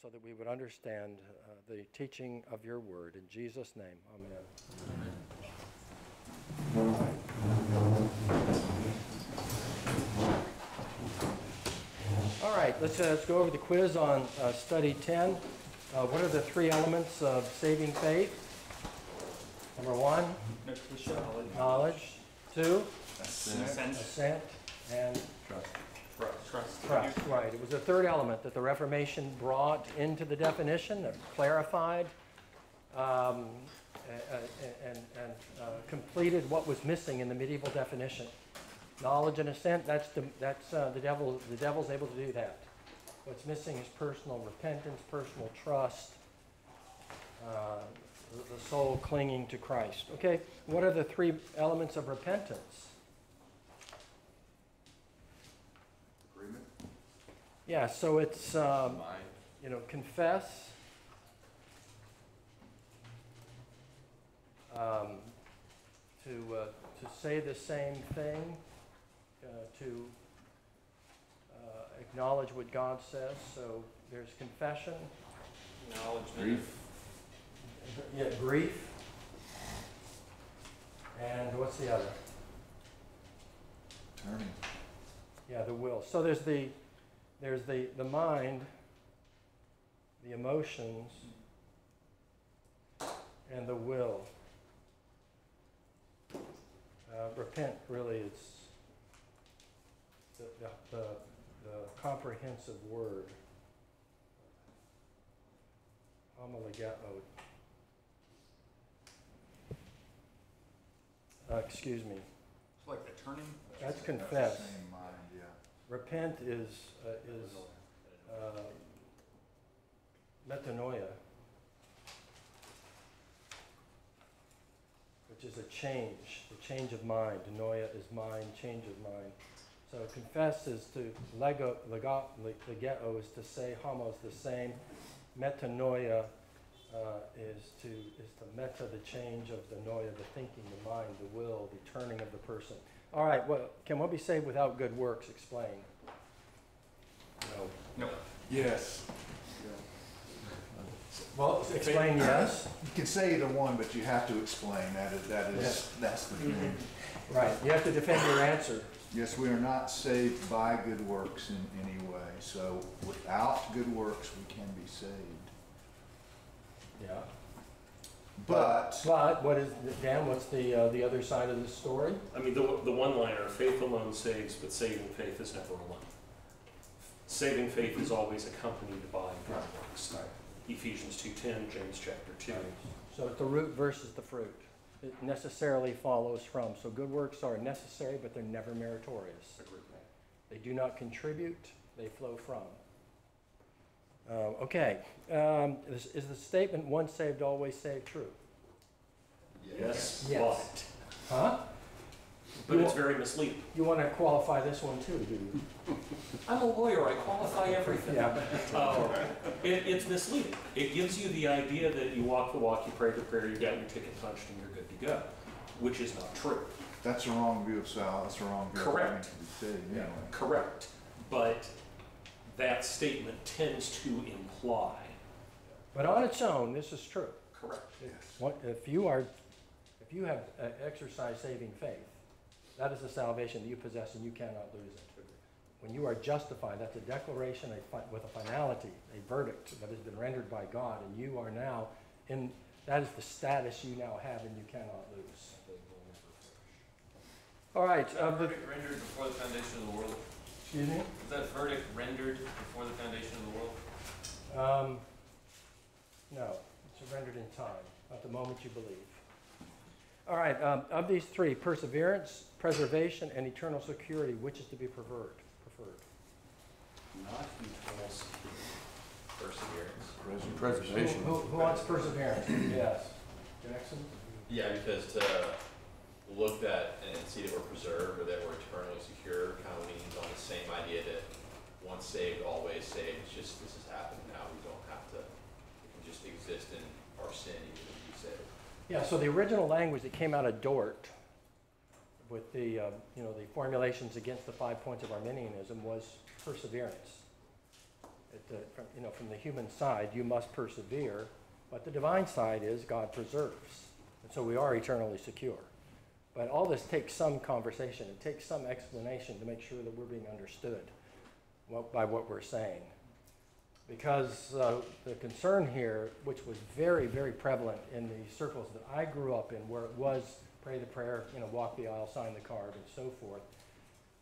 so that we would understand uh, the teaching of your word. In Jesus' name, amen. All right, let's, uh, let's go over the quiz on uh, study 10. Uh, what are the three elements of saving faith? Number one, Knowledge. knowledge. Two, Assent. assent. And Trust. Trust. Right. It was the third element that the Reformation brought into the definition, that clarified um, a- a- and, and uh, completed what was missing in the medieval definition. Knowledge and assent, that's the, that's, uh, the devil, the devil's able to do that. What's missing is personal repentance, personal trust, uh, the the soul clinging to Christ. Okay, what are the three elements of repentance? Yeah, so it's, um, you know, confess, um, to, uh, to say the same thing, uh, to uh, acknowledge what God says. So there's confession, Acknowledgement. Grief? yeah, grief, and what's the other? Turning? Yeah, the will. So there's the, there's the, the mind, the emotions, and the will. Uh, repent really is the, the, the, the comprehensive word. Homologeo. Uh, excuse me. It's like the turning. That's confess. Repent is, uh, is uh, metanoia, which is a change, a change of mind. Noia is mind, change of mind. So confess is to lego, lego, legeo is to say, homo is the same. Metanoia uh, is to is to meta, the change of the noia, the thinking, the mind, the will, the turning of the person. All right, well, can one be saved without good works? Explain. No. No. Yes. Well, explain yes. You can say either one, but you have to explain. That is, that is, that's the mm-hmm. thing. Right, you have to defend your answer. Yes, we are not saved by good works in any way. So without good works, we can be saved. Yeah. But, But what is, Dan, what's the, uh, the other side of the story? I mean, the, the one liner, faith alone saves, but saving faith is never alone. Saving faith is always accompanied by good works. Ephesians 2.10, James chapter 2. So it's the root versus the fruit. It necessarily follows from. So good works are necessary, but they're never meritorious. Agreed. They do not contribute, they flow from. Uh, okay, um, is, is the statement once saved, always saved true? Yes, Yes. but, Huh? but it's very misleading. You want to qualify this one too, do you? I'm a lawyer, I qualify everything. Yeah. Uh, it, it's misleading. It gives you the idea that you walk the walk, you pray the prayer, you got your ticket punched, and you're good to go, which is not true. that's a wrong view of Sal, that's a wrong view of Correct. wanting to be saved anyway. Correct. But that statement tends to imply. But on its own, this is true. Correct. Yes. What, if you are, if you have uh, exercised saving faith, that is the salvation that you possess and you cannot lose it. When you are justified, that's a declaration a fi- with a finality, a verdict that has been rendered by God, and you are now in, that is the status you now have and you cannot lose. All right, Was of that the, rendered before the foundation of the world? Excuse me? Was that verdict rendered before the foundation of the world? Um, no, it's rendered in time, at the moment you believe. All right, um, of these three, perseverance, preservation, and eternal security, which is to be preferred? Preferred. Not eternal security. Perseverance. Preservation. Who, who wants perseverance? Yes. Jackson? Yeah, because to look at and see that we're preserved or that we're eternally secure kind of leans on the same idea that once saved, always saved. It's just this has happened now. We don't have to, we can just exist in our sin even if we saved. Yeah, so the original language that came out of Dort with the, uh, you know, the formulations against the five points of Arminianism was perseverance. It, uh, from, you know, from the human side, you must persevere, but the divine side is God preserves. And so we are eternally secure. But all this takes some conversation, it takes some explanation to make sure that we're being understood by what we're saying. Because uh, the concern here, which was very, very prevalent in the circles that I grew up in, where it was pray the prayer, you know, walk the aisle, sign the card, and so forth,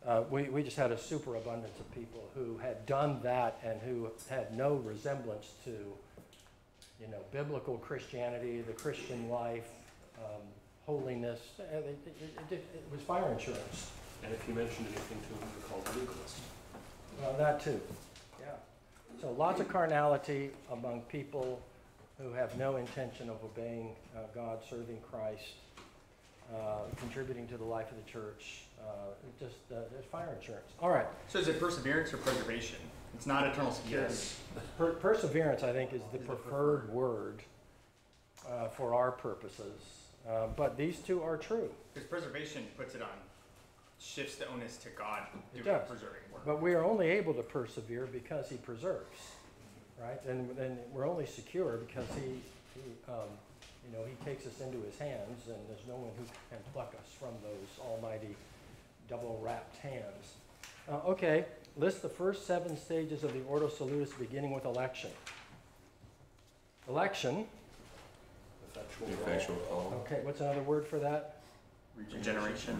uh, we, we just had a superabundance of people who had done that and who had no resemblance to, you know, biblical Christianity, the Christian life, um, holiness. Uh, It, it, it, it was fire insurance. And if you mentioned anything to him, you're called a legalist. Well, that too, yeah. So lots of carnality among people who have no intention of obeying uh, God, serving Christ, uh, contributing to the life of the church. Uh, just, uh, it's fire insurance. All right. So is it perseverance or preservation? It's not eternal security. Yes. Per- Perseverance, I think, is the preferred word uh, for our purposes. Uh, But these two are true. Because preservation puts it on, shifts the onus to God It doing does. preserving work. But we are only able to persevere because he preserves, right? And then we're only secure because he, he, um, you know, he takes us into his hands and there's no one who can pluck us from those almighty double wrapped hands. Uh, okay, list the first seven stages of the Ordo Salutis beginning with election. Election, Effectual The call. effectual call. okay, what's another word for that? Regeneration.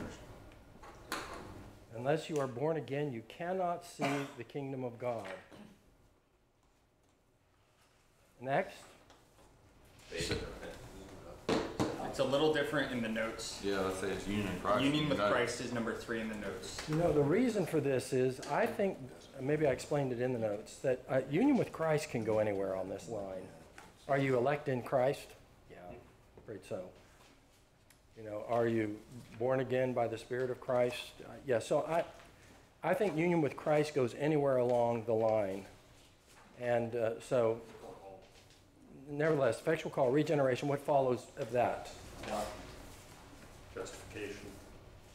Unless you are born again, you cannot see the kingdom of God. Next. Faith and repentance. It's a little different in the notes. Yeah, let's say it's union with Christ. Union with United. Christ is number three in the notes. You know, the reason for this is, I think, maybe I explained it in the notes, that uh, union with Christ can go anywhere on this line. Are you elect in Christ? Afraid so. You know, are you born again by the Spirit of Christ? Uh, Yeah, so I, I think union with Christ goes anywhere along the line. And uh, so, nevertheless, effectual call, regeneration, what follows of that? Justification.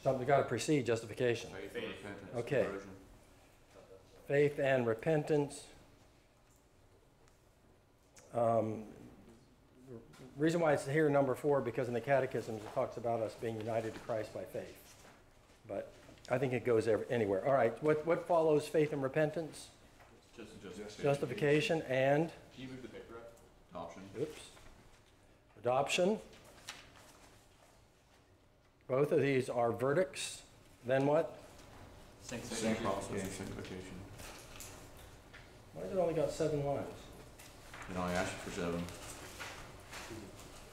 Something's got to precede justification. Faith, Faith. repentance, Okay. conversion. faith and repentance. Um, Reason why it's here, number four, because in the catechisms, it talks about us being united to Christ by faith. But I think it goes ev- anywhere. All right, what, what follows faith and repentance? Just justification. Justification and, Can you move the paper up? Adoption. oops, adoption. Both of these are verdicts. Then what? Sanctification. sanctification. Why has it only got seven lines? It only asks you for seven.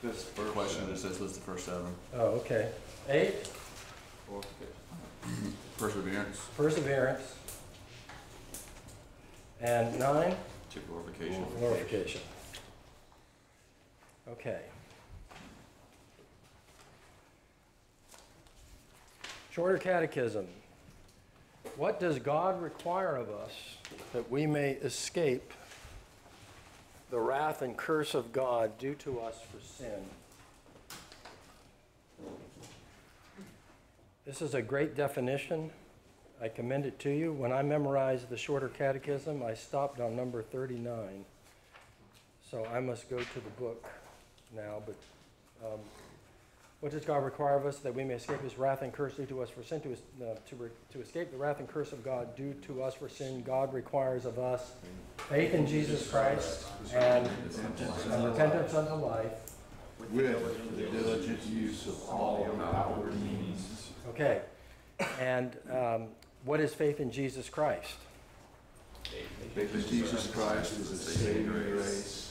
This First question just says list the first seven. Oh, okay. Eight, Perseverance perseverance. And nine? to glorification. Glorification. Okay. Shorter catechism. What does God require of us that we may escape the wrath and curse of God due to us for sin? This is a great definition. I commend it to you. When I memorized the shorter catechism, I stopped on number 39. So I must go to the book now, but um, what does God require of us that we may escape his wrath and curse due to us for sin? To, uh, to, re- to escape the wrath and curse of God due to us for sin, God requires of us faith in Jesus Christ and, and repentance unto life. With the diligent use of all outward means. Okay. And um, what is faith in Jesus Christ? Faith in Jesus Christ is a saving grace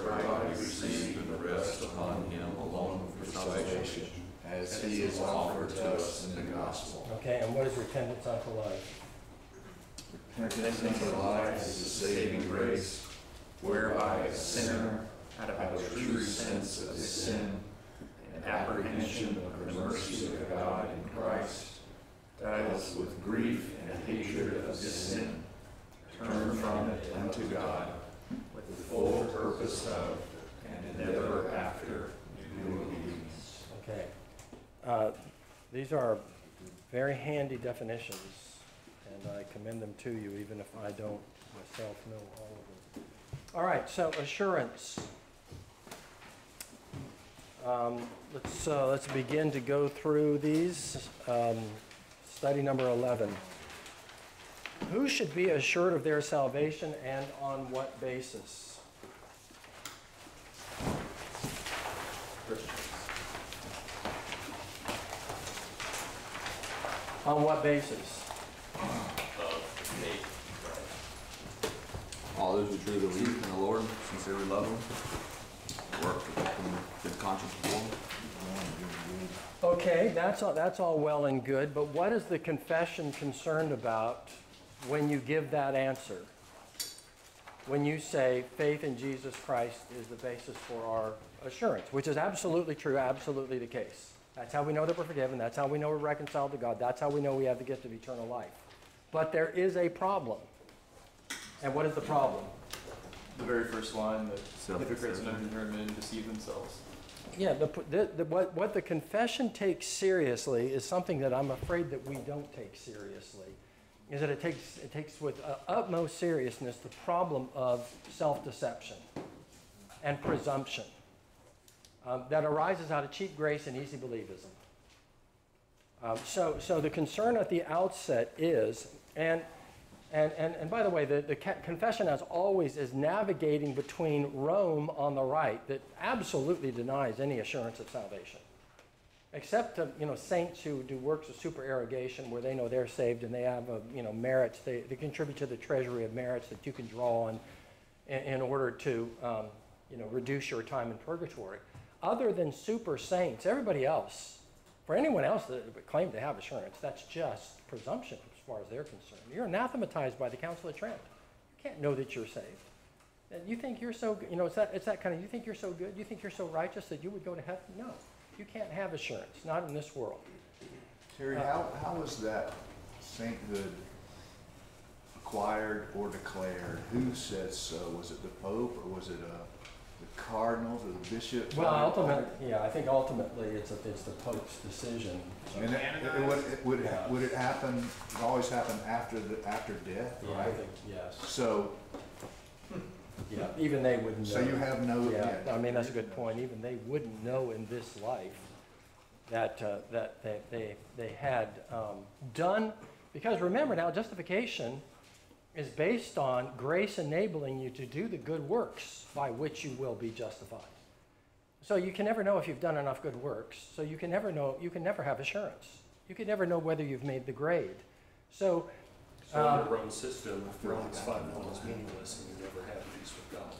whereby we receive and rest upon him alone for salvation, as he is offered to us in the gospel. Okay, and what is repentance unto life? Repentance unto life is a saving grace whereby a sinner, out of a true sense of sin and apprehension of the mercy of God in Christ, does with grief and hatred of his sin turn from it unto God with the full purpose of and endeavor after due obedience. Okay. Uh, These are very handy definitions, and I commend them to you, even if I don't myself know all of them. All right, so assurance. Um, Let's, uh, let's begin to go through these. Um, Study number 11. Who should be assured of their salvation and on what basis? Christians. On what basis? of All those who truly believe in the Lord, sincerely love Him, work them good conscience before Okay, that's all, that's all well and good, but what is the confession concerned about when you give that answer? When you say faith in Jesus Christ is the basis for our assurance, which is absolutely true, absolutely the case. That's how we know that we're forgiven, that's how we know we're reconciled to God, that's how we know we have the gift of eternal life. But there is a problem. And what is the problem? The very first line that hypocrites and Self-deception. unlearned men deceive themselves. Yeah, the, the, the, what, what the confession takes seriously is something that I'm afraid that we don't take seriously. Is that it takes, it takes with uh, utmost seriousness the problem of self deception and presumption um, that arises out of cheap grace and easy believism. Um, so, so the concern at the outset is, and, and, and, and by the way, the, the confession, as always, is navigating between Rome on the right, that absolutely denies any assurance of salvation, except to you know, saints who do works of supererogation where they know they're saved and they have a, you know, merits, they, they contribute to the treasury of merits that you can draw on in, in order to um, you know, reduce your time in purgatory. Other than super saints, everybody else, for anyone else that would claim to have assurance, that's just presumption as far as they're concerned. You're anathematized by the Council of Trent. You can't know that you're saved. And you think you're so, you know, it's that, it's that kind of, you think you're so good, you think you're so righteous that you would go to heaven? No. You can't have assurance, not in this world. Terry, how, how was that sainthood acquired or declared? Who said so? Was it the Pope or was it, uh, the cardinals or the bishops? Well, ultimately, yeah, I think ultimately it's, a- it's the Pope's decision. And it, it- would, it would, it- would it happen, it always happen after the, after death, Yeah, right? think, yes. So, Yeah, even they wouldn't know. so you have no, Yeah, yeah. I mean, that's a good point. Even they wouldn't know in this life that, uh, that they, they, they had um, done, because remember now, justification is based on grace enabling you to do the good works by which you will be justified. So you can never know if you've done enough good works. So you can never know, you can never have assurance. You can never know whether you've made the grade. So, So Uh, under Rome's system, Romans five one is meaningless and you never have peace with God.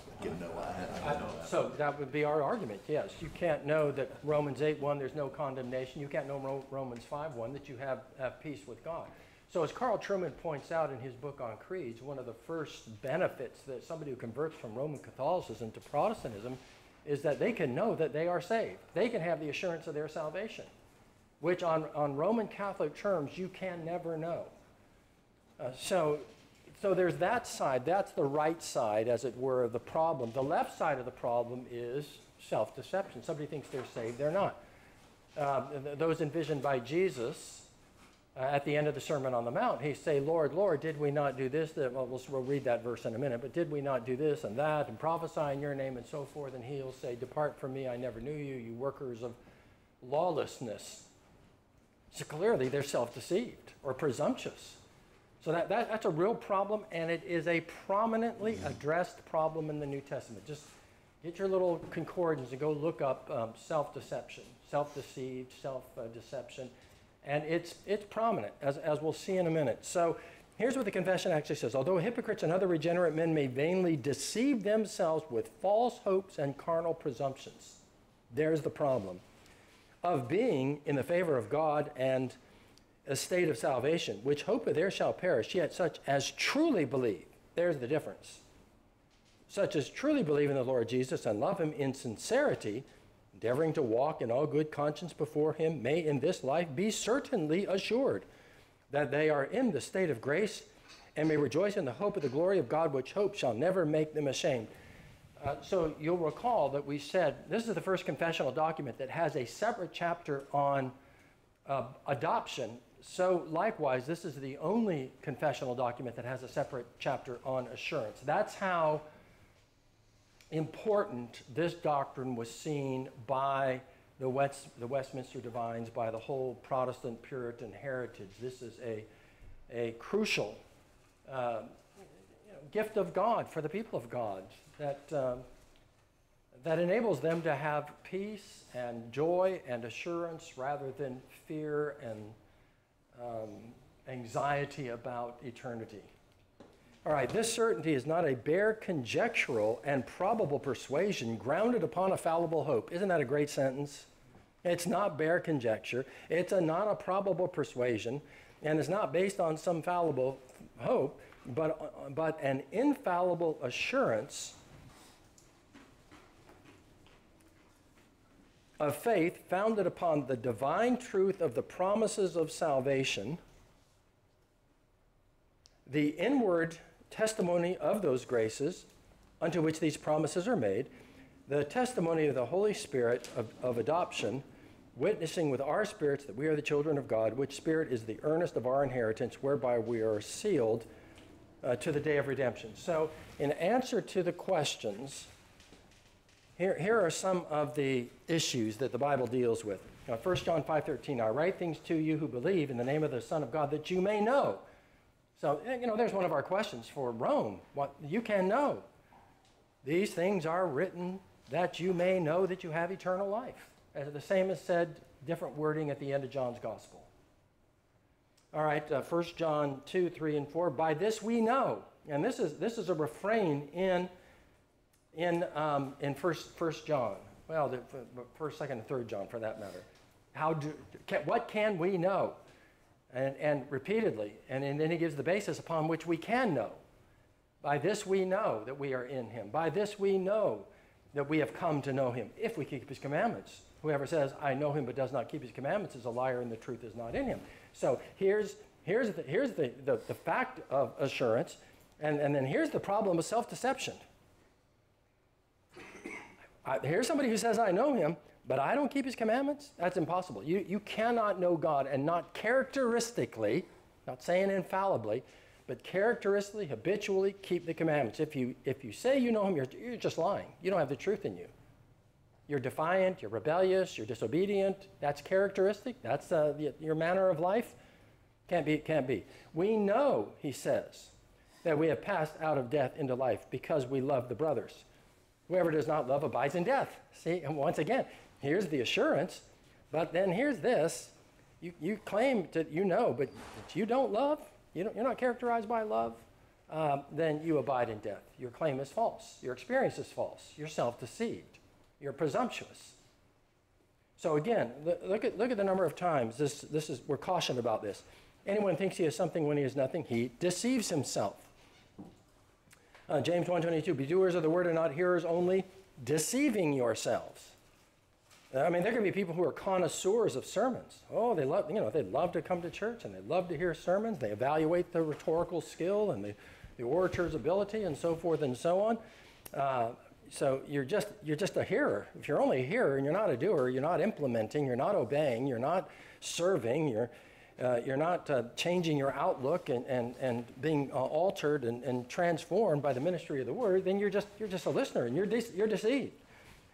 I- So that would be our argument, yes. You can't know that Romans 8 1, there's no condemnation. You can't know Romans 5 1, that you have, have peace with God. So as Carl Trueman points out in his book on creeds, one of the first benefits that somebody who converts from Roman Catholicism to Protestantism is that they can know that they are saved. They can have the assurance of their salvation, which on, on Roman Catholic terms, you can never know. Uh, so, so there's that side. That's the right side, as it were, of the problem. The left side of the problem is self-deception. Somebody thinks they're saved, they're not. Uh, those envisioned by Jesus uh, at the end of the Sermon on the Mount, he say, "Lord, Lord, did we not do this?" That, well, we'll, we'll read that verse in a minute. But did we not do this and that, and prophesy in your name, and so forth? And he'll say, "Depart from me, I never knew you, you workers of lawlessness." So clearly, they're self-deceived or presumptuous. So that, that, that's a real problem, and it is a prominently addressed problem in the New Testament. Just get your little concordance and go look up um, self-deception, self-deceived, self-deception, and it's, it's prominent, as, as we'll see in a minute. So here's what the confession actually says. Although hypocrites and other regenerate men may vainly deceive themselves with false hopes and carnal presumptions, there's the problem of being in the favor of God and a state of salvation, which hope of theirs shall perish, yet such as truly believe, there's the difference. Such as truly believe in the Lord Jesus and love him in sincerity, endeavoring to walk in all good conscience before him, may in this life be certainly assured that they are in the state of grace and may rejoice in the hope of the glory of God, which hope shall never make them ashamed. Uh, so you'll recall that we said this is the first confessional document that has a separate chapter on uh, adoption so likewise, this is the only confessional document that has a separate chapter on assurance. That's how important this doctrine was seen by the, West, the Westminster Divines, by the whole Protestant Puritan heritage. This is a, a crucial uh, gift of God for the people of God that, um, that enables them to have peace and joy and assurance rather than fear and um, anxiety about eternity. All right, this certainty is not a bare conjectural and probable persuasion grounded upon a fallible hope. Isn't that a great sentence? It's not bare conjecture. It's a, not a probable persuasion, and it's not based on some fallible hope, but, but an infallible assurance of faith founded upon the divine truth of the promises of salvation, the inward testimony of those graces unto which these promises are made, the testimony of the Holy Spirit of, of adoption, witnessing with our spirits that we are the children of God, which spirit is the earnest of our inheritance, whereby we are sealed uh, to the day of redemption. So, in answer to the questions, here, here are some of the issues that the Bible deals with. Now, 1 John 5.13, I write things to you who believe in the name of the Son of God that you may know. So, eh, you know, there's one of our questions for Rome. What you can know. These things are written that you may know that you have eternal life. As the same is said, different wording at the end of John's Gospel. All right, uh, 1 John 2, 3, and 4. By this we know. And this is, this is a refrain in in, um, in first, first John, well, the first, second, and third John for that matter. How do, can, what can we know? And, and repeatedly, and, and then he gives the basis upon which we can know. By this we know that we are in him. By this we know that we have come to know him, if we keep his commandments. Whoever says, I know him but does not keep his commandments is a liar and the truth is not in him. So here's, here's, the, here's the, the, the fact of assurance, and, and then here's the problem of self deception. Here's somebody who says, I know him, but I don't keep his commandments. That's impossible. You, you cannot know God and not characteristically, not saying infallibly, but characteristically, habitually keep the commandments. If you, if you say you know him, you're, you're just lying. You don't have the truth in you. You're defiant, you're rebellious, you're disobedient. That's characteristic. That's uh, the, your manner of life. Can't be, can't be. We know, he says, that we have passed out of death into life because we love the brothers. Whoever does not love abides in death. See, and once again, here's the assurance, but then here's this. You, you claim that you know, but you don't love, you don't, you're not characterized by love, um, then you abide in death. Your claim is false. Your experience is false. You're self deceived. You're presumptuous. So again, look at, look at the number of times this, this is, we're cautioned about this. Anyone thinks he has something when he has nothing, he deceives himself. Uh, James 1.22, be doers of the word and not hearers only, deceiving yourselves. I mean, there can be people who are connoisseurs of sermons. Oh, they love, you know, they love to come to church and they love to hear sermons. They evaluate the rhetorical skill and the, the orator's ability and so forth and so on. Uh, so you're just, you're just a hearer. If you're only a hearer and you're not a doer, you're not implementing, you're not obeying, you're not serving, you're, uh, you're not uh, changing your outlook and, and, and being uh, altered and, and transformed by the ministry of the word, then you're just, you're just a listener and you're, de- you're deceived.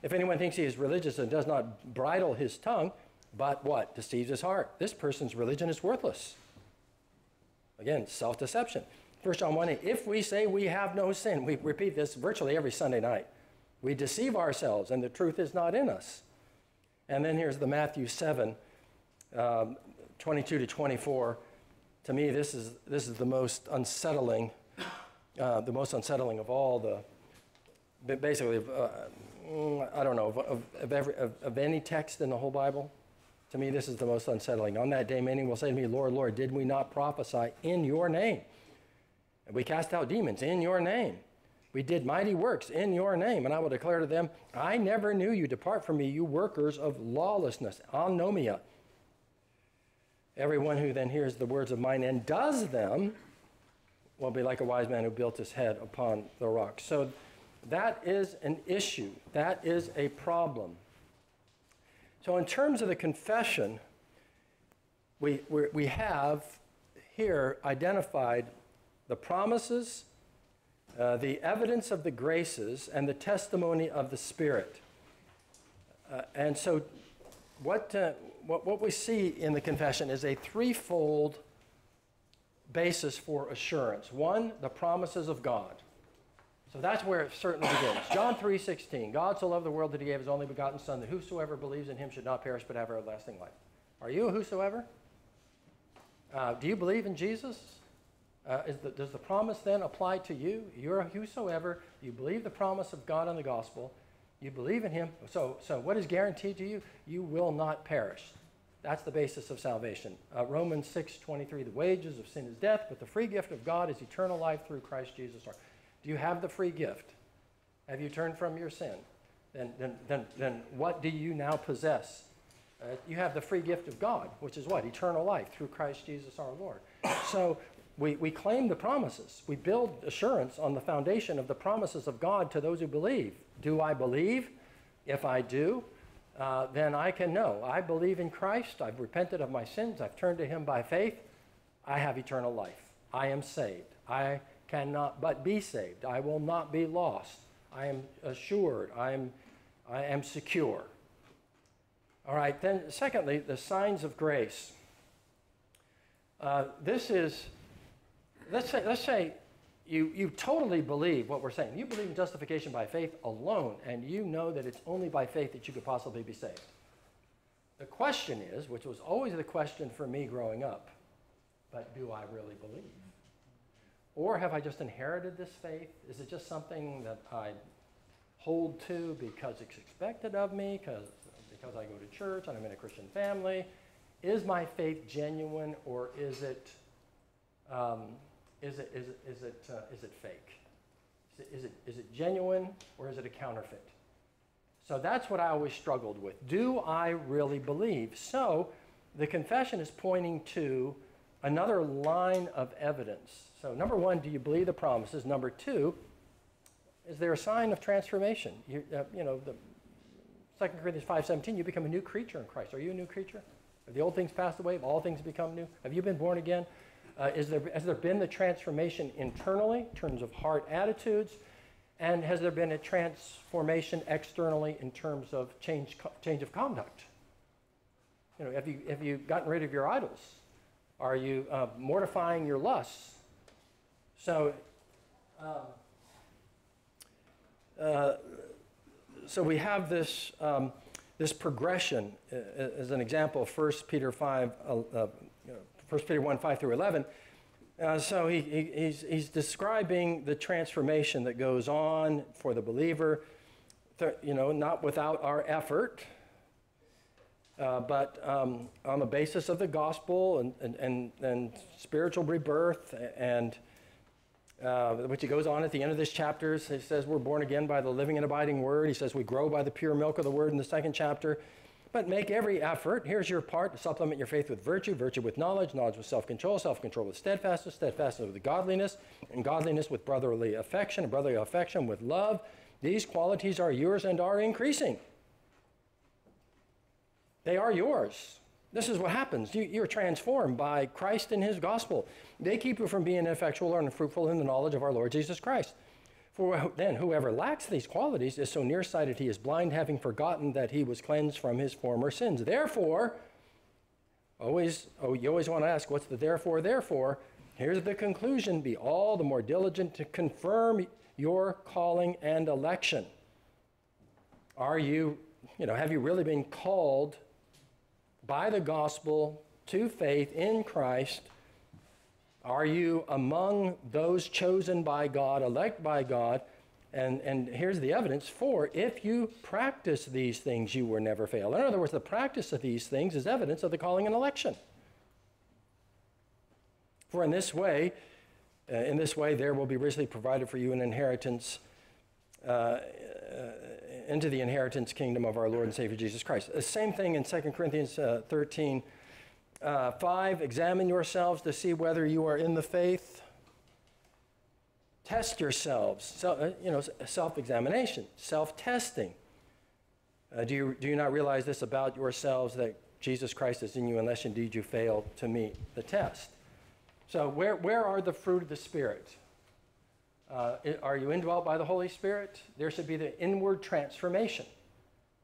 If anyone thinks he is religious and does not bridle his tongue, but what? Deceives his heart. This person's religion is worthless. Again, self deception. 1 John 1 8, if we say we have no sin, we repeat this virtually every Sunday night. We deceive ourselves and the truth is not in us. And then here's the Matthew 7 um, 22 to 24, to me, this is, this is the most unsettling, uh, the most unsettling of all the, basically, uh, I don't know, of, of, every, of, of any text in the whole Bible. To me, this is the most unsettling. On that day, many will say to me, Lord, Lord, did we not prophesy in your name? And we cast out demons in your name. We did mighty works in your name. And I will declare to them, I never knew you. Depart from me, you workers of lawlessness. Anomia. Everyone who then hears the words of mine and does them will be like a wise man who built his head upon the rock. So that is an issue. That is a problem. So, in terms of the confession, we, we we have here identified the promises, uh, the evidence of the graces, and the testimony of the Spirit. Uh, and so, what, uh, what, what we see in the confession is a threefold basis for assurance. One, the promises of God. So that's where it certainly begins. John 3:16. God so loved the world that he gave his only begotten son that whosoever believes in him should not perish but have everlasting life. Are you a whosoever? Uh, do you believe in Jesus? Uh, is the, does the promise then apply to you? You're a whosoever. You believe the promise of God in the gospel. You believe in him. So, so what is guaranteed to you? You will not perish. That's the basis of salvation. Uh, Romans 6:23. The wages of sin is death, but the free gift of God is eternal life through Christ Jesus our you have the free gift? Have you turned from your sin? Then, then, then, then what do you now possess? Uh, you have the free gift of God, which is what? Eternal life through Christ Jesus our Lord. So we, we claim the promises. We build assurance on the foundation of the promises of God to those who believe. Do I believe? If I do, uh, then I can know. I believe in Christ. I've repented of my sins. I've turned to Him by faith. I have eternal life. I am saved. I cannot but be saved. I will not be lost. I am assured. I am, I am secure. All right, then, secondly, the signs of grace. Uh, this is, let's say, let's say you, you totally believe what we're saying. You believe in justification by faith alone, and you know that it's only by faith that you could possibly be saved. The question is, which was always the question for me growing up, but do I really believe? Or have I just inherited this faith? Is it just something that I hold to because it's expected of me, because, because I go to church and I'm in a Christian family? Is my faith genuine or is it, um, is it, is it, is it, uh, is it fake? Is it, is, it, is it genuine or is it a counterfeit? So that's what I always struggled with. Do I really believe? So the confession is pointing to another line of evidence. So, number one, do you believe the promises? Number two, is there a sign of transformation? You, uh, you know, the 2 Corinthians 5.17, you become a new creature in Christ. Are you a new creature? Have the old things passed away? Have all things become new? Have you been born again? Uh, is there, has there been the transformation internally in terms of heart attitudes? And has there been a transformation externally in terms of change, change of conduct? You know, have you, have you gotten rid of your idols? Are you uh, mortifying your lusts? So, um, uh, so we have this, um, this progression uh, as an example of 1 Peter 5, uh, 1 uh, Peter 1, 5 through 11. Uh, so he, he, he's, he's describing the transformation that goes on for the believer, you know, not without our effort, uh, but um, on the basis of the gospel and, and, and, and spiritual rebirth, and uh, which he goes on at the end of this chapter, he says we're born again by the living and abiding word. He says we grow by the pure milk of the word in the second chapter. But make every effort. Here's your part to supplement your faith with virtue, virtue with knowledge, knowledge with self control, self control with steadfastness, steadfastness with godliness, and godliness with brotherly affection, and brotherly affection with love. These qualities are yours and are increasing. They are yours. This is what happens. You, are transformed by Christ and his gospel. They keep you from being ineffectual or unfruitful in the knowledge of our Lord Jesus Christ. For then, whoever lacks these qualities is so nearsighted he is blind, having forgotten that he was cleansed from his former sins. Therefore, always, oh, you always want to ask, what's the therefore, therefore? Here's the conclusion be all the more diligent to confirm your calling and election. Are you, you know, have you really been called? By the gospel to faith in Christ, are you among those chosen by God, elect by God? And, and here's the evidence for if you practice these things, you will never fail. In other words, the practice of these things is evidence of the calling and election. For in this way, uh, in this way, there will be richly provided for you an inheritance uh, uh, into the inheritance kingdom of our Lord and Savior Jesus Christ. The same thing in 2 Corinthians uh, 13 uh, 5. Examine yourselves to see whether you are in the faith. Test yourselves. So, uh, you know, self examination, self testing. Uh, do, you, do you not realize this about yourselves that Jesus Christ is in you unless indeed you fail to meet the test. So, where, where are the fruit of the Spirit? Uh, are you indwelt by the Holy Spirit? There should be the inward transformation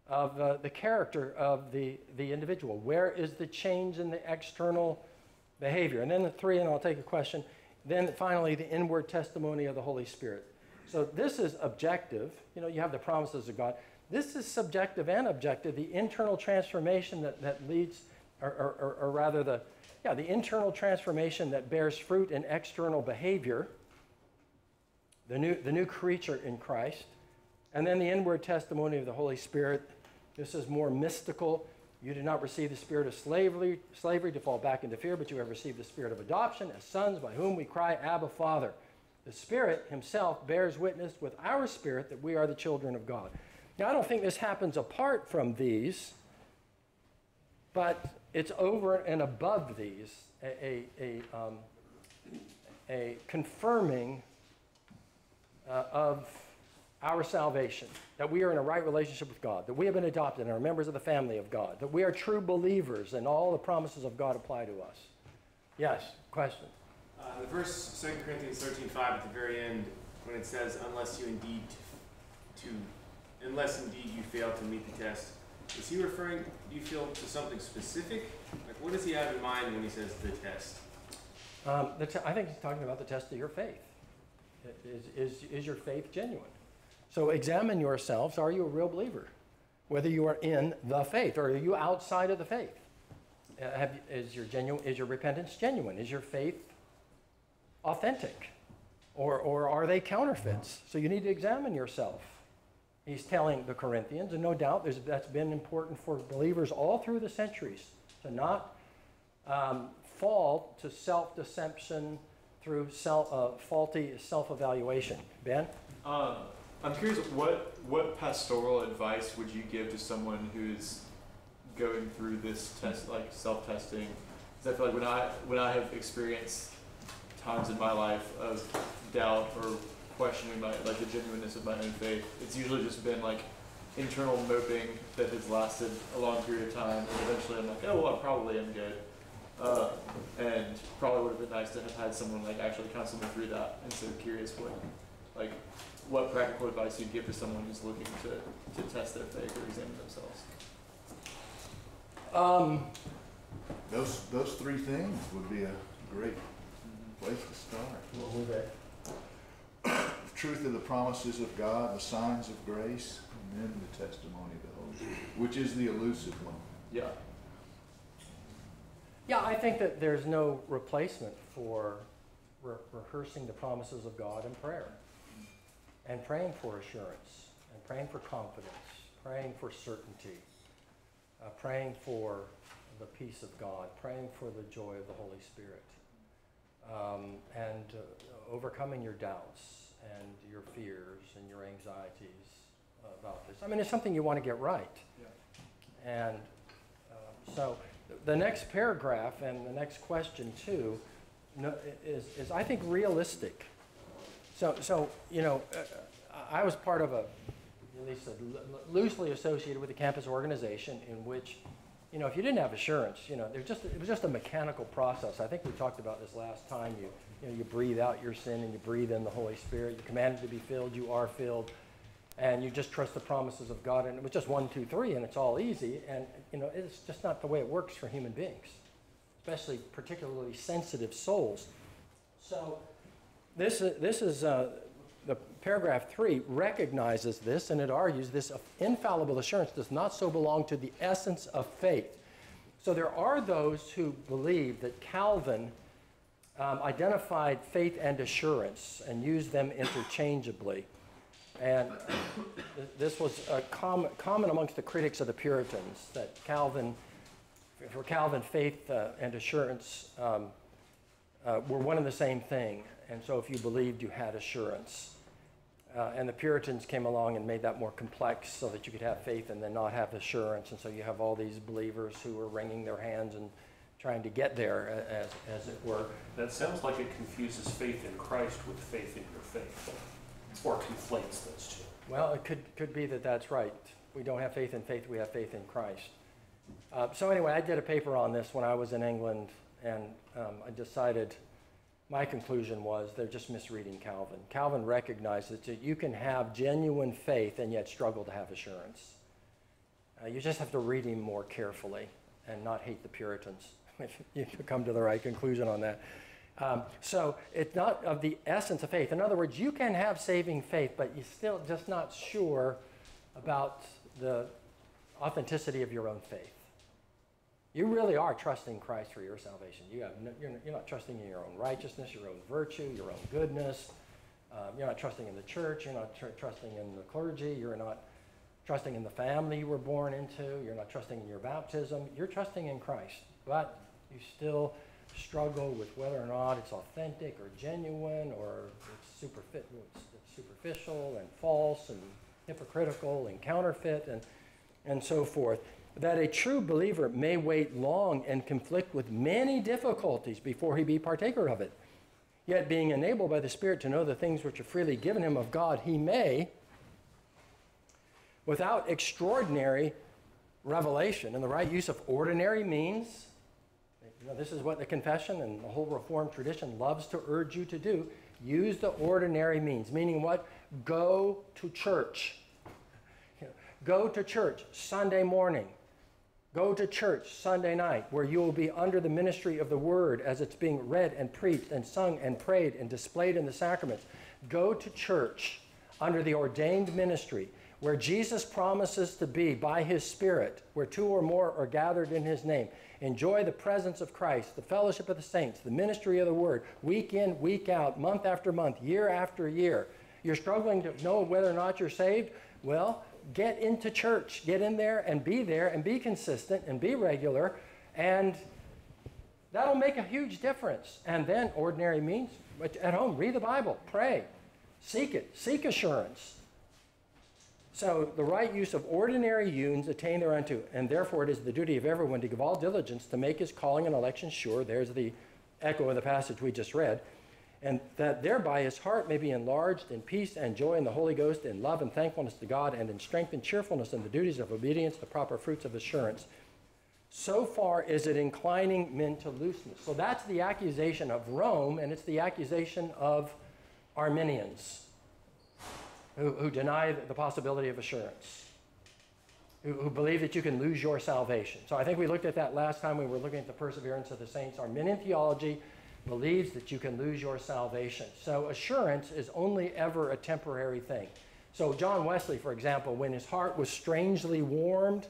of uh, the character of the, the individual. Where is the change in the external behavior? And then the three, and I'll take a question. Then finally, the inward testimony of the Holy Spirit. So this is objective. You know, you have the promises of God. This is subjective and objective, the internal transformation that, that leads, or, or, or, or rather the, yeah, the internal transformation that bears fruit in external behavior, the new, the new creature in Christ, and then the inward testimony of the Holy Spirit. This is more mystical. You did not receive the spirit of slavery, slavery to fall back into fear, but you have received the spirit of adoption as sons by whom we cry, Abba, Father. The Spirit Himself bears witness with our spirit that we are the children of God. Now, I don't think this happens apart from these, but it's over and above these, a, a, a, um, a confirming uh, of our salvation, that we are in a right relationship with God, that we have been adopted and are members of the family of God, that we are true believers and all the promises of God apply to us. Yes, question. Uh, the verse, 2 Corinthians 13, 5 at the very end, when it says, unless you indeed to, unless indeed you fail to meet the test, is he referring, do you feel, to something specific? Like, what does he have in mind when he says the test? Um, the I think he's talking about the test of your faith. Is, is, is your faith genuine? So examine yourselves. Are you a real believer? Whether you are in the faith or are you outside of the faith? Uh, have, is, your genu- is your repentance genuine? Is your faith authentic? Or, or are they counterfeits? So you need to examine yourself. He's telling the Corinthians, and no doubt there's, that's been important for believers all through the centuries to not um, fall to self deception through self, uh, faulty self evaluation. Ben? Um, I'm curious, what what pastoral advice would you give to someone who's going through this test, like self testing? Because I feel like when I when I have experienced times in my life of doubt or questioning my like the genuineness of my own faith, it's usually just been like internal moping that has lasted a long period of time, and eventually I'm like, oh well, I probably am good. Uh, and probably would have been nice to have had someone like actually counsel me through that. And so curious what, like, what practical advice you'd give to someone who's looking to, to test their faith or examine themselves. Um, Those, those three things would be a great place to start. what was that? The truth of the promises of God, the signs of grace, and then the testimony of the Holy Spirit, which is the elusive one. Yeah. Yeah, I think that there's no replacement for re- rehearsing the promises of God in prayer and praying for assurance and praying for confidence, praying for certainty, uh, praying for the peace of God, praying for the joy of the Holy Spirit, um, and uh, overcoming your doubts and your fears and your anxieties about this. I mean, it's something you want to get right. And um, so the next paragraph and the next question too is, is I think realistic. So, so you know, uh, I was part of a, at least a, loosely associated with a campus organization in which, you know, if you didn't have assurance, you know, there's just it was just a mechanical process. I think we talked about this last time. You, you know, you breathe out your sin and you breathe in the Holy Spirit. You're commanded to be filled. You are filled and you just trust the promises of God. And it was just one, two, three, and it's all easy. And you know, it's just not the way it works for human beings, especially particularly sensitive souls. So this is, this is uh, the paragraph three recognizes this, and it argues this infallible assurance does not so belong to the essence of faith. So there are those who believe that Calvin um, identified faith and assurance and used them interchangeably. And th- this was com- common amongst the critics of the Puritans that Calvin, for Calvin, faith uh, and assurance um, uh, were one and the same thing. And so if you believed, you had assurance. Uh, and the Puritans came along and made that more complex so that you could have faith and then not have assurance. And so you have all these believers who are wringing their hands and trying to get there, as, as it were. That sounds like it confuses faith in Christ with faith in your faith, or conflates those two. Well, it could, could be that that's right. We don't have faith in faith, we have faith in Christ. Uh, so anyway, I did a paper on this when I was in England, and um, I decided my conclusion was they're just misreading Calvin. Calvin recognizes that you can have genuine faith and yet struggle to have assurance. Uh, you just have to read him more carefully and not hate the Puritans. If you come to the right conclusion on that. Um, so it's not of the essence of faith. In other words, you can have saving faith, but you're still just not sure about the authenticity of your own faith. You really are trusting Christ for your salvation. You have no, you're, not, you're, not, trusting in your own righteousness, your own virtue, your own goodness. Um, you're not trusting in the church. You're not tr- trusting in the clergy. You're not trusting in the family you were born into. You're not trusting in your baptism. You're trusting in Christ. But you still struggle with whether or not it's authentic or genuine or it's, it's superficial and false and hypocritical and counterfeit and, and so forth that a true believer may wait long and conflict with many difficulties before he be partaker of it. Yet, being enabled by the Spirit to know the things which are freely given him of God, he may, without extraordinary revelation and the right use of ordinary means, this is what the confession and the whole Reformed tradition loves to urge you to do. Use the ordinary means, meaning what? Go to church. go to church Sunday morning Go to church Sunday night where you will be under the ministry of the word as it's being read and preached and sung and prayed and displayed in the sacraments. Go to church under the ordained ministry where Jesus promises to be by his Spirit, where two or more are gathered in his name. Enjoy the presence of Christ, the fellowship of the saints, the ministry of the word, week in, week out, month after month, year after year. You're struggling to know whether or not you're saved? Well, get into church, get in there and be there and be consistent and be regular, and that'll make a huge difference. And then, ordinary means at home, read the Bible, pray, seek it, seek assurance. So, the right use of ordinary means attain thereunto, and therefore it is the duty of everyone to give all diligence to make his calling and election sure. There's the echo of the passage we just read and that thereby his heart may be enlarged in peace and joy in the Holy Ghost, in love and thankfulness to God, and in strength and cheerfulness in the duties of obedience, the proper fruits of assurance. So far is it inclining men to looseness. So that's the accusation of Rome, and it's the accusation of Arminians who, who deny the possibility of assurance, who, who believe that you can lose your salvation. So I think we looked at that last time we were looking at the perseverance of the saints. Arminian theology believes that you can lose your salvation. So assurance is only ever a temporary thing. So John Wesley, for example, when his heart was strangely warmed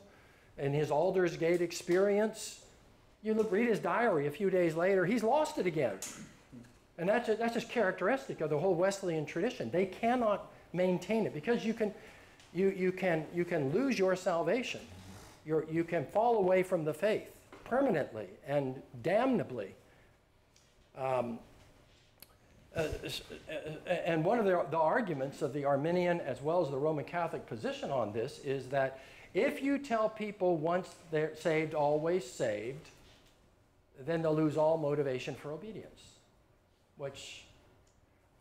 in his Aldersgate experience, you look, read his diary a few days later, he's lost it again. And that's that's just characteristic of the whole Wesleyan tradition. They cannot maintain it because you can, you, you can, you can lose your salvation. You're, you can fall away from the faith permanently and damnably um, uh, uh, and one of the, the, arguments of the Arminian as well as the Roman Catholic position on this is that if you tell people once they're saved, always saved, then they'll lose all motivation for obedience. Which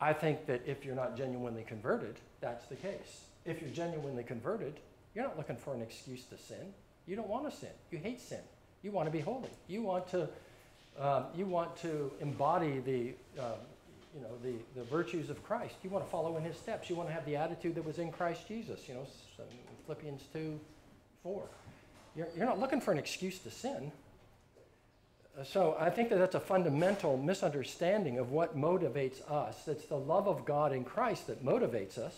I think that if you're not genuinely converted, that's the case. If you're genuinely converted, you're not looking for an excuse to sin. You don't want to sin. You hate sin. You want to be holy. You want to um, you want to embody the, uh, you know, the, the virtues of Christ. You want to follow in his steps. You want to have the attitude that was in Christ Jesus, you know, Philippians 2, 4. You're, you're not looking for an excuse to sin. So I think that that's a fundamental misunderstanding of what motivates us. It's the love of God in Christ that motivates us.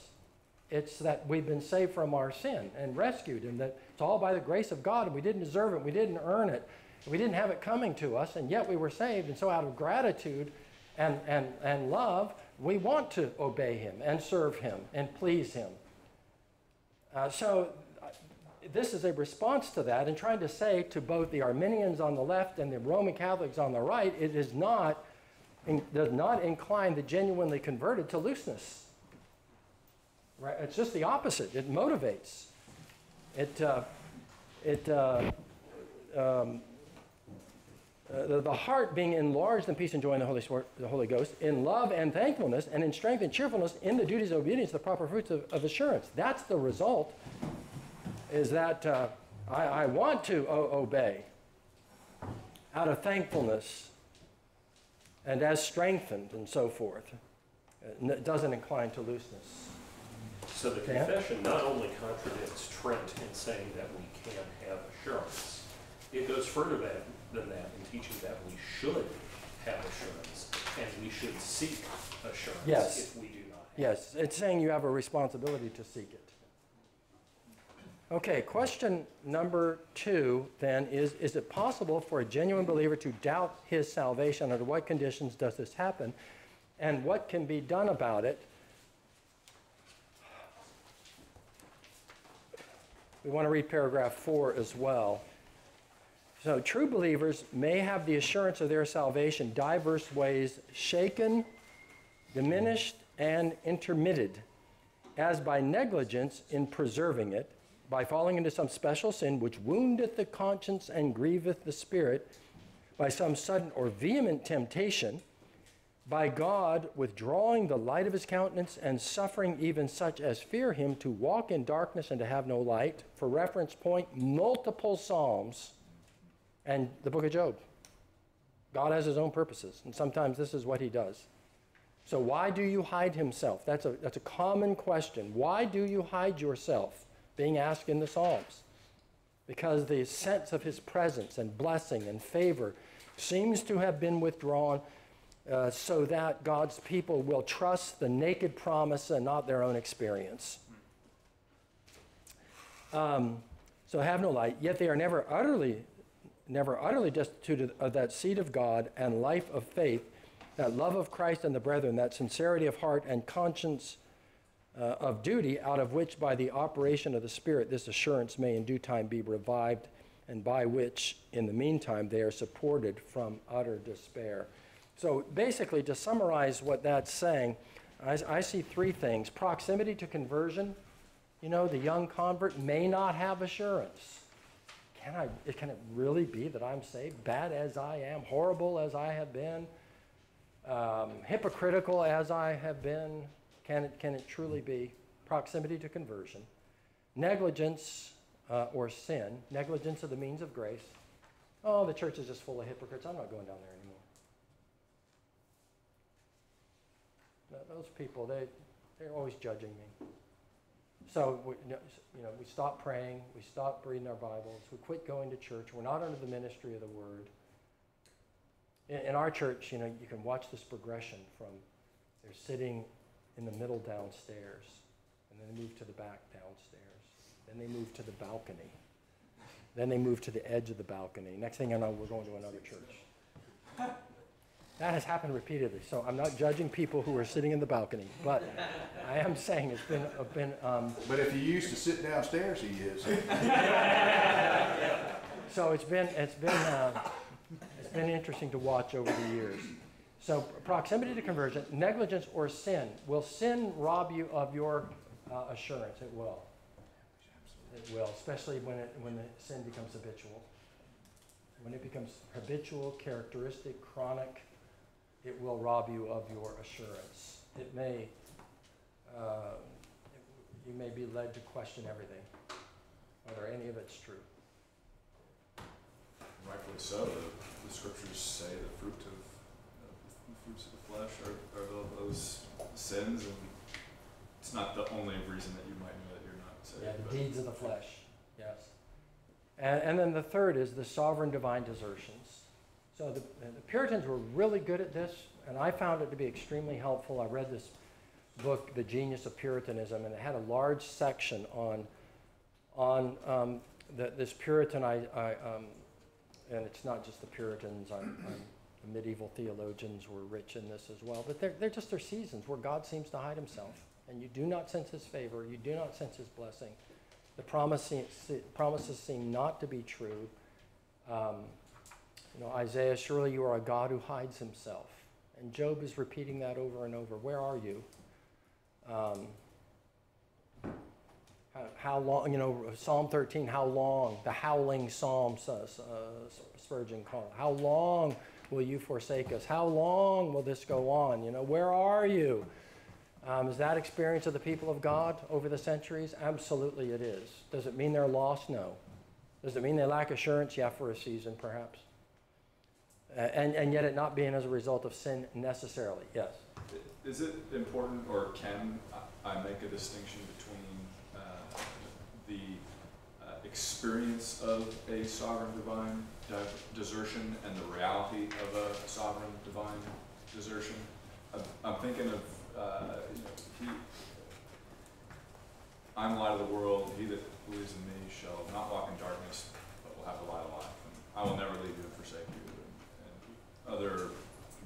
It's that we've been saved from our sin and rescued, and that it's all by the grace of God, and we didn't deserve it, we didn't earn it. We didn't have it coming to us, and yet we were saved. And so, out of gratitude and, and, and love, we want to obey Him and serve Him and please Him. Uh, so, this is a response to that, and trying to say to both the Arminians on the left and the Roman Catholics on the right, it is not, in, does not incline the genuinely converted to looseness. Right? It's just the opposite. It motivates. It, uh, it, uh, um, uh, the, the, heart being enlarged in peace and joy in the Holy, Spirit, the Holy Ghost, in love and thankfulness, and in strength and cheerfulness, in the duties of obedience, the proper fruits of, of assurance. That's the result, is that uh, I, I want to obey out of thankfulness and as strengthened and so forth. It doesn't incline to looseness. So the Yeah. confession not only contradicts Trent in saying that we can have assurance, it goes further than, than that in teaching that we should have assurance and we should seek assurance Yes. if we do not have. Yes, it's saying you have a responsibility to seek it. Okay, question number two then is Is it possible for a genuine believer to doubt his salvation? Under what conditions does this happen? And what can be done about it? We want to read paragraph four as well. So, true believers may have the assurance of their salvation diverse ways shaken, diminished, and intermitted, as by negligence in preserving it, by falling into some special sin which woundeth the conscience and grieveth the spirit, by some sudden or vehement temptation, by God withdrawing the light of his countenance and suffering even such as fear him to walk in darkness and to have no light. For reference point, multiple Psalms and the book of Job. God has his own purposes, and sometimes this is what he does. So, why do you hide himself? That's a, that's a common question. Why do you hide yourself? Being asked in the Psalms. Because the sense of his presence and blessing and favor seems to have been withdrawn uh, so that God's people will trust the naked promise and not their own experience. Um, so have no light, yet they are never utterly, never utterly destitute of- of that seed of God and life of faith, that love of Christ and the brethren, that sincerity of heart and conscience uh, of duty, out of which by the operation of the Spirit this assurance may in due time be revived, and by which in the meantime they are supported from utter despair. So basically, to summarize what that's saying, I, I see three things proximity to conversion. You know, the young convert may not have assurance. Can, I, can it really be that I'm saved? Bad as I am, horrible as I have been, um, hypocritical as I have been, can it, can it truly be? Proximity to conversion. Negligence uh, or sin, negligence of the means of grace. Oh, the church is just full of hypocrites. I'm not going down there anymore. Those people, they, they're always judging me. So, we, you know, we stop praying, we stop reading our Bibles, we quit going to church, we're not under the ministry of the Word. In, in our church, you know, you can watch this progression from they're sitting in the middle downstairs, and then they move to the back downstairs, then they move to the balcony, then they move to the edge of the balcony. Next thing I know, we're going to another church. That has happened repeatedly, so I'm not judging people who are sitting in the balcony, but I am saying it's been, uh, been um, But if you used to sit downstairs, he is. so it's been, it's been, uh, it's been interesting to watch over the years. So proximity to conversion, negligence or sin. Will sin rob you of your uh, assurance? It will. It will, especially when it, when the sin becomes habitual. When it becomes habitual, characteristic, chronic, it will rob you of your assurance. It may, uh, you may be led to question everything, whether any of it's true. Rightfully so, the, the scriptures say the fruit of, fruits of the flesh are, are tho- those sins, and it's not the only reason that you might know that you're not saved. Yeah, the deeds of the flesh, yes. And, and then the third is the sovereign divine desertions. So the, the Puritans were really good at this, and I found it to be extremely helpful. I read this book, The Genius of Puritanism, and it had a large section on, on um, the, this Puritan, I, I, um, and it's not just the Puritans, I'm, I'm, medieval theologians were rich in this as well, but they're, they're just their seasons where God seems to hide himself, and you do not sense his favor, you do not sense his blessing. The promise se- se- promises seem not to be true. Um, you know, Isaiah, surely you are a God who hides himself. And Job is repeating that over and over. Where are you? Um, how, how long, you know, Psalm 13, how long? The howling psalm, uh, Spurgeon called. How long will you forsake us? How long will this go on? You know, where are you? Um, is that experience of the people of God over the centuries? Absolutely it is. Does it mean they're lost? No. Does it mean they lack assurance? Yeah, for a season, perhaps. Uh, and, and yet it not being as a result of sin necessarily, yes. Is it important, or can I make a distinction between uh, the experience of a sovereign divine di- desertion and the reality of a sovereign divine desertion? I'm, I'm thinking of, uh, you know, he, I'm the light of the world, he that believes in me shall not walk in darkness, but will have the light of life. And I will never leave you and forsake you, and, and other,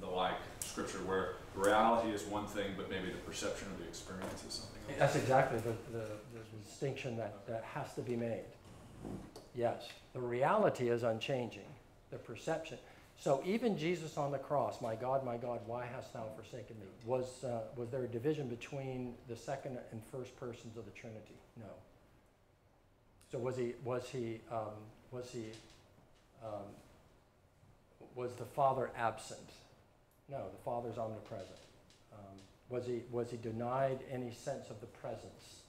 the like scripture where reality is one thing, but maybe the perception of the experience is something else. That's exactly the, the, the distinction that, that has to be made. Yes, the reality is unchanging, the perception. So even Jesus on the cross, my God, my God, why hast thou forsaken me? Was, uh, was there a division between the second and first persons of the Trinity? No. So was he, was he, um, was he, um, was the Father absent? No, the Father's omnipresent. Um, was he, was he denied any sense of the presence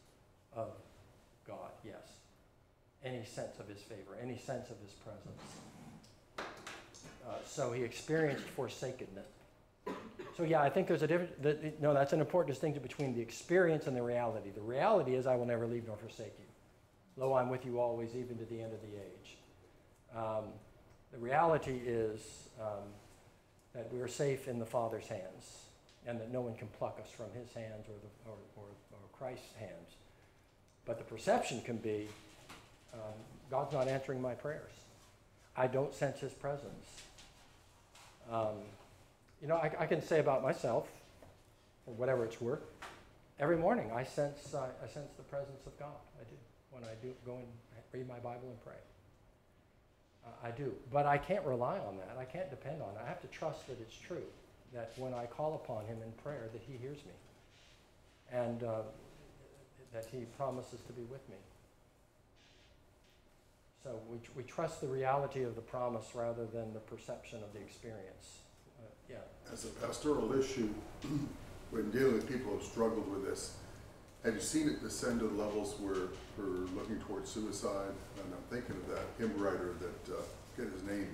of God? Yes. Any sense of his favor, any sense of his presence. Uh, so he experienced forsakenness. So yeah, I think there's a difference. That, no, that's an important distinction between the experience and the reality. The reality is, I will never leave nor forsake you. Lo, I'm with you always, even to the end of the age. Um, the reality is um, that we are safe in the Father's hands, and that no one can pluck us from His hands or, the, or, or, or Christ's hands. But the perception can be, um, God's not answering my prayers. I don't sense His presence. Um, you know, I, I, can say about myself, or whatever it's worth, every morning I sense, uh, I sense the presence of God. I do. When I do go and read my Bible and pray. Uh, I do. But I can't rely on that. I can't depend on it. I have to trust that it's true, that when I call upon Him in prayer, that He hears me. And uh, that He promises to be with me. So we, we trust the reality of the promise rather than the perception of the experience. Uh, yeah. As a pastoral issue, when dealing with people who have struggled with this, have you seen it descend to the levels where we're looking towards suicide? And I'm thinking of that hymn writer that, uh, get his name,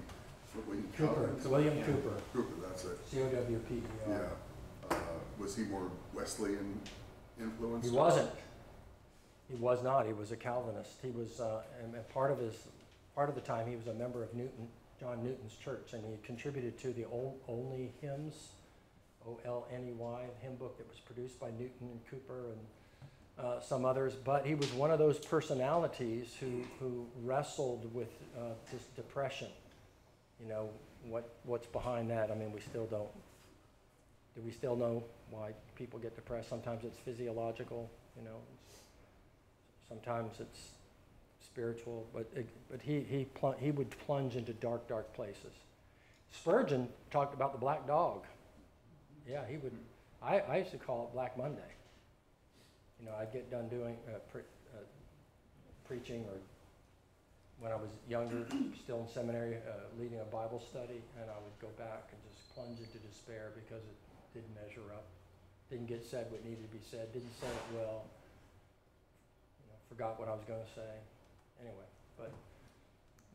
William Cooper, Cowper. William Cooper, Cooper, that's it. C-O-W-P-E-R. Yeah. Uh, was he more Wesleyan influenced? He wasn't. He was not. He was a Calvinist. He was, uh, and and part of his, part of the time, he was a member of Newton, John Newton's church, and he contributed to the Ol- Olney Hymns, O-L-N-E-Y, hymn book that was produced by Newton and Cowper and uh, some others. But he was one of those personalities who, who wrestled with uh, this depression. You know, what, what's behind that? I mean, we still don't. Do we still know why people get depressed? Sometimes it's physiological, you know. Sometimes it's spiritual, but, it, but he, he, pl- he would plunge into dark, dark places. Spurgeon talked about the black dog. Yeah, he would. I, I used to call it Black Monday. You know, I'd get done doing uh, pre- uh, preaching or when I was younger, still in seminary, uh, leading a Bible study, and I would go back and just plunge into despair because it didn't measure up, didn't get said what needed to be said, didn't say it well, forgot what I was going to say. Anyway, but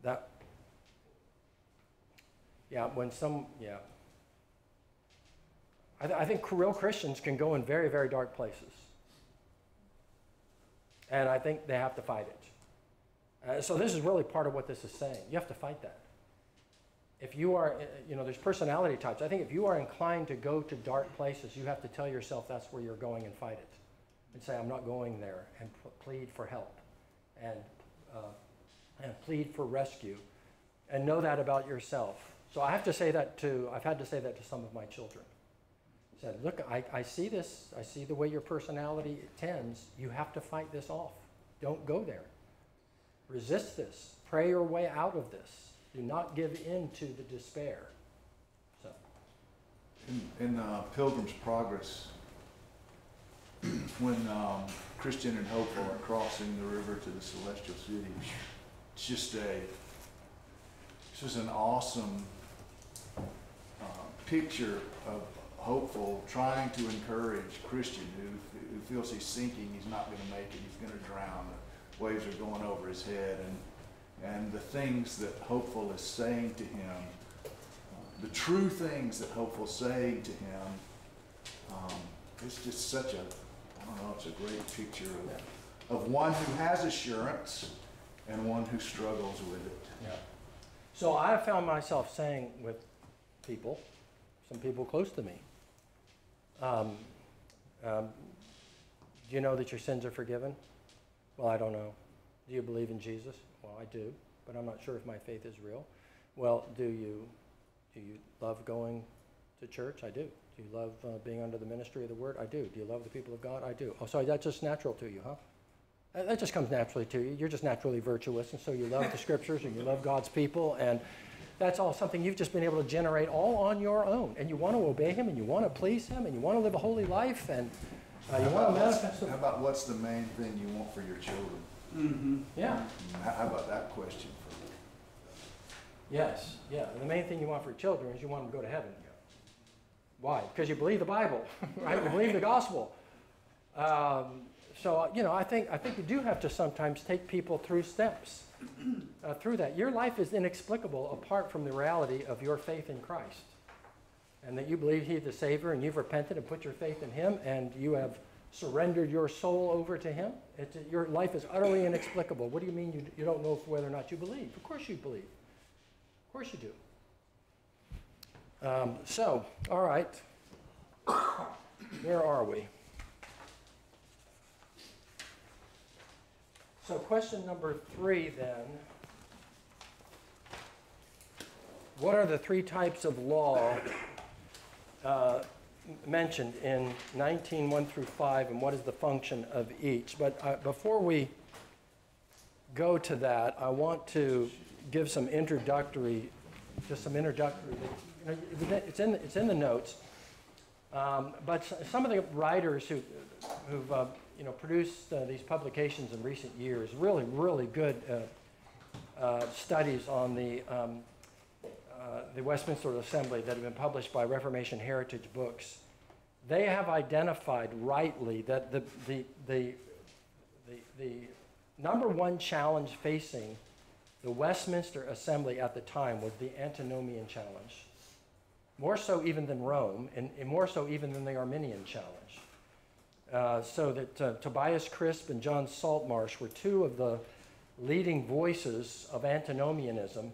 that, yeah, when some, yeah. I, th- I think real Christians can go in very, very dark places. And I think they have to fight it. Uh, so this is really part of what this is saying. You have to fight that. If you are, uh, you know, there's personality types. I think if you are inclined to go to dark places, you have to tell yourself that's where you're going and fight it. And say, I'm not going there, and plead for help, and, uh, and plead for rescue, and know that about yourself. So I have to say that to, I've had to say that to some of my children. Said, look, I, I see this, I see the way your personality tends. You have to fight this off. Don't go there. Resist this. Pray your way out of this. Do not give in to the despair. So, In, in uh, Pilgrim's Progress, when um, Christian and Hopeful are crossing the river to the celestial city, it's just a, it's just an awesome uh, picture of Hopeful trying to encourage Christian who, who feels he's sinking, he's not going to make it, he's going to drown. The waves are going over his head, and and the things that Hopeful is saying to him, uh, the true things that Hopeful saying to him, um, it's just such a, I it's a great picture of, of one who has assurance and one who struggles with it. Yeah. So I found myself saying with people, some people close to me, um, um, do you know that your sins are forgiven? Well, I don't know. Do you believe in Jesus? Well, I do, but I'm not sure if my faith is real. Well, do you do you love going to church? I do. Do you love uh, being under the ministry of the word? I do. Do you love the people of God? I do. Oh, sorry, that's just natural to you, huh? That that just comes naturally to you. You're just naturally virtuous, and so you love the scriptures and you love God's people, and that's all something you've just been able to generate all on your own. And you want to obey Him, and you want to please Him, and you want to live a holy life, and uh, you want to what's- manifest. How about what's the main thing you want for your children? Yeah. How how about that question? For you? Yes. Yeah. The main thing you want for your children is you want them to go to heaven. Why? Because you believe the Bible, right? You believe the gospel. Um, so you know, I think I think you do have to sometimes take people through steps uh, through that. Your life is inexplicable apart from the reality of your faith in Christ, and that you believe He is the Savior, and you've repented and put your faith in Him, and you have surrendered your soul over to Him. It's, your life is utterly inexplicable. What do you mean you, you don't know whether or not you believe? Of course you believe. Of course you do. Um, so, all right. Where are we? So, question number three then. What are the three types of law uh, mentioned in 19, 1 through 5, and what is the function of each? But uh, before we go to that, I want to give some introductory, just some introductory, know, it's in, it's in the notes. Um, But some of the writers who, who've, uh, you know, produced uh, these publications in recent years, really, really good uh, uh, studies on the, um, uh, the Westminster Assembly that have been published by Reformation Heritage Books. They have identified rightly that the, the, the, the, the number one challenge facing the Westminster Assembly at the time was the antinomian challenge. More so even than Rome, and, and more so even than the Arminian challenge. Uh, so that uh, Tobias Crisp and John Saltmarsh were two of the leading voices of antinomianism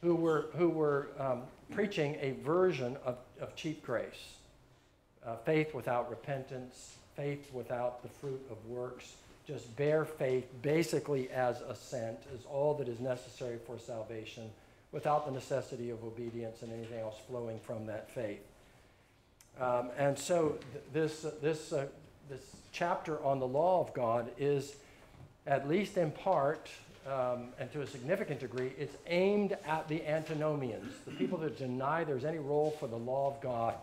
who were, who were um, preaching a version of, of cheap grace uh, faith without repentance, faith without the fruit of works, just bare faith, basically as assent, is all that is necessary for salvation, without the necessity of obedience and anything else flowing from that faith. Um, and so th- this, uh, this, uh, this chapter on the law of God is, at least in part, um, and to a significant degree, it's aimed at the antinomians, the people that deny there's any role for the law of God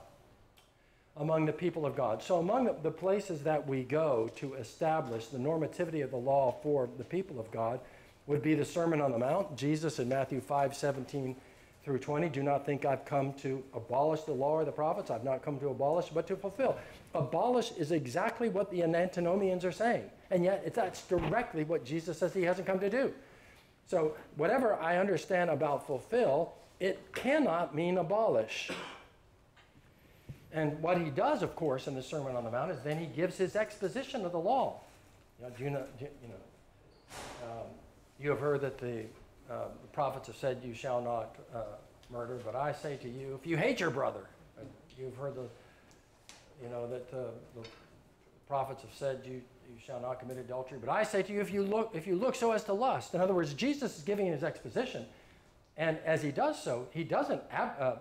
among the people of God. So, among the- the places that we go to establish the normativity of the law for the people of God would be the Sermon on the Mount. Jesus in Matthew 5 17 through 20. Do not think I've come to abolish the law or the prophets. I've not come to abolish, but to fulfill. Abolish is exactly what the antinomians are saying. And yet, that's directly what Jesus says he hasn't come to do. So, whatever I understand about fulfill, it cannot mean abolish. And what he does, of course, in the Sermon on the Mount is then he gives his exposition of the law. You know, do you know, do you know um, you have heard that the, uh, the prophets have said, You shall not uh, murder, but I say to you, if you hate your brother, you've heard the, you know, that uh, the prophets have said, you, you shall not commit adultery, but I say to you, if you look, if you look so as to lust. In other words, Jesus is giving his exposition, and as he does so, he doesn't ab- uh,